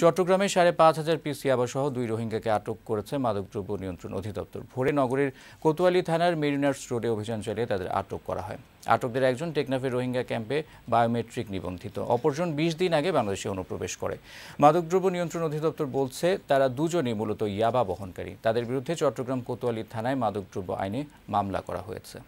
চট্টগ্রামে সাড়ে পাঁচ হাজার পিস ইয়াবাসহ দুই রোহিঙ্গাকে আটক করেছে মাদকদ্রব্য নিয়ন্ত্রণ অধিদপ্তর। ভোরে নগরীর কোতোয়ালি থানার মেরিনার্স রোডে অভিযান চালিয়ে তাদের আটক করা হয়। আটকদের একজন টেকনাফের রোহিঙ্গা ক্যাম্পে বায়োমেট্রিক নিবন্ধিত। অপরজন বিশ দিন আগে বাংলাদেশে অনুপ্রবেশ করে। মাদকদ্রব্য নিয়ন্ত্রণ অধিদপ্তর বলছে, তারা দুজনই মূলত ইয়াবা বহনকারী। তাদের বিরুদ্ধে চট্টগ্রাম কোতোয়ালি থানায় মাদকদ্রব্য আইনে মামলা করা হয়েছে।